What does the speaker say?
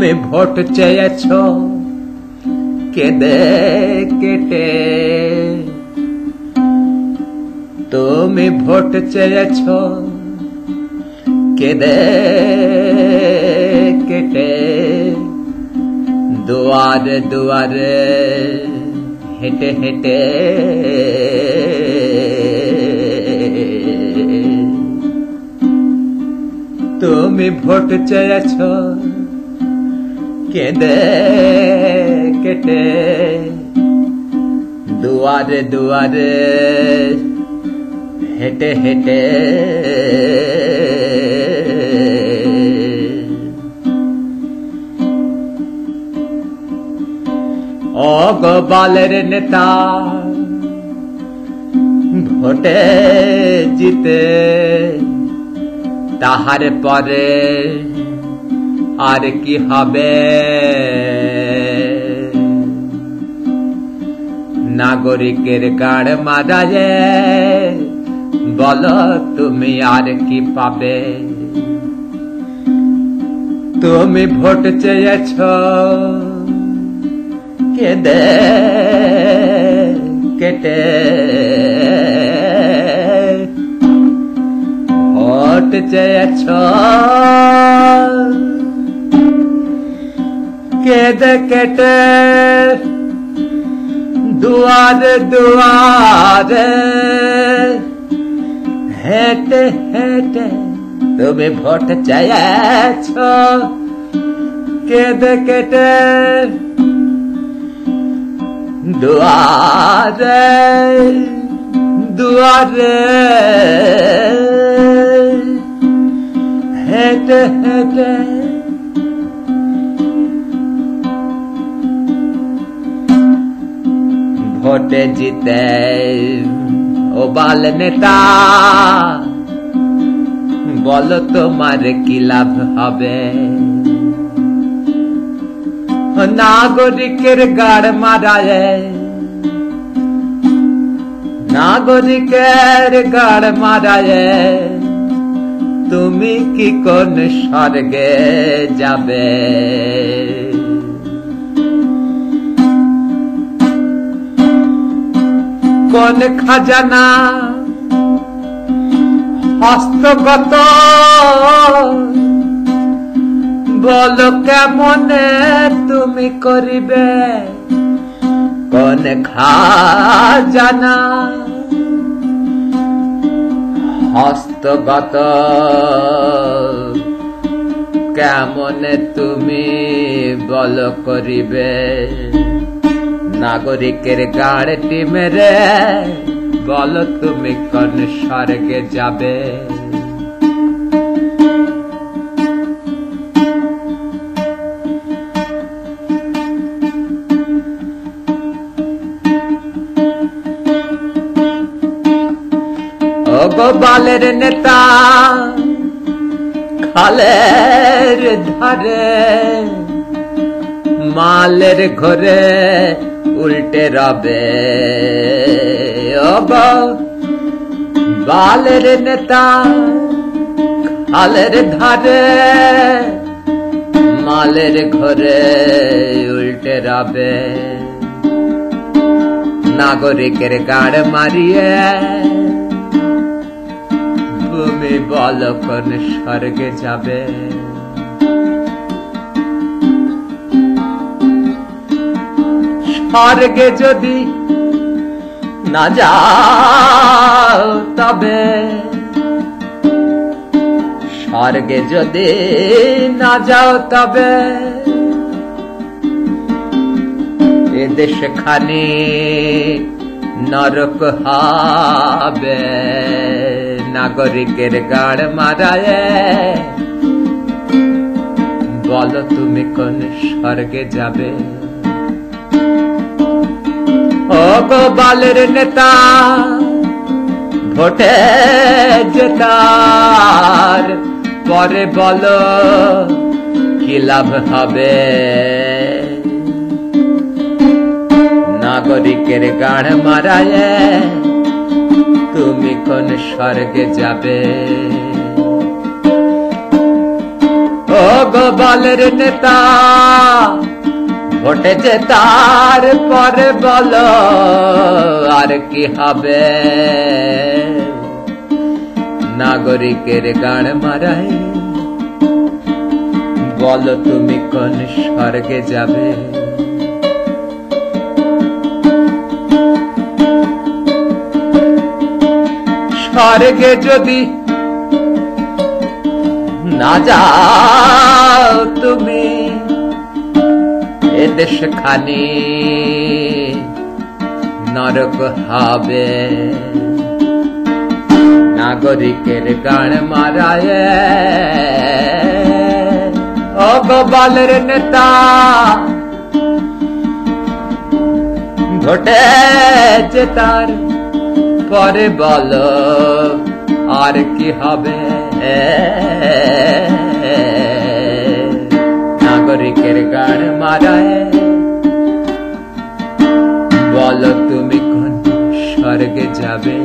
তুমি ভোট চেয়েছ। কেঁদে কেটে। তুমি ভোট চেয়েছ। কেঁদে কেটে। দুয়ারে দুয়ারে হেঁটে হেঁটে। তুমি ভোট চেয়েছ। কেঁদে কেটে দুয়ারে দুয়ারে হেঁটে হেঁটে। অগবালের নেতা ভোটে জিতে তাহার পরে আর কি হবে? নাগরিকের গাড় মারা বলো তুমি আর কি পাবে? তুমি ভোট চেয়েছ, কেদে কেটে। ভোট চেয়েছ। কেদে কেটে দুয়ারে দুয়ারে হেঁটে হেঁটে তুমি ভোট চেয়েছ কেঁদে কেটে দুয়ারে দুয়ারে হেঁটে হেঁটে ভোটে জিতে ও বাল নেতা বলো তোমার কি লাভ হবে নাগরিকের গাড় মারায় নাগরিকের গাড় মারায় তুমি কি কোন স্বর্গে যাবে কোন খাজানা। হস্তগত। বল কেমনে তুমি করিবে? কোন খাজানা। হস্তগত। কেমনে তুমি বল করিবে? নাগরিকের গাড়িটি মেরে বলো তুমি কোন স্বর্গে যাবে? বালের নেতা খালের ধারে মালের ঘরে উল্টে রবে। বালের নেতা, খালের ধারে, মালের ঘরে উল্টে রবে। নাগরিকের গাড় মারিয়ে তুমি বল কোন স্বর্গে যাবে। স্বর্গে যদি না যাও তবে, স্বর্গে যদি না যাও তবে, এ দেশ খানি নরক হবে। নাগরিকের গাড় মারায় বলো তুমি কোন স্বর্গে যাবে? ও গো বালের নেতা, ভোটে জেতার পরে বলো কি লাভ হবে? নাগরিকের গাড় মারায় তুমি কোন স্বর্গে যাবে? ও গোপালের নেতা ঘটেছে তার পরে বলো, আর কি হবে? নাগরিকের গান মারায়, বলো তুমি কোন স্বর্গে যাবে? স্বর্গে যদি না যাও তুমি এদেশ খানি নরক হবে। নাগরিকের গান মারায়। ও গোপালের নেতা ঘটেছে তার পরে বলো আর কি হবে? নাগরিকের গান মারায়। বলো তুমি কোন স্বর্গে যাবে?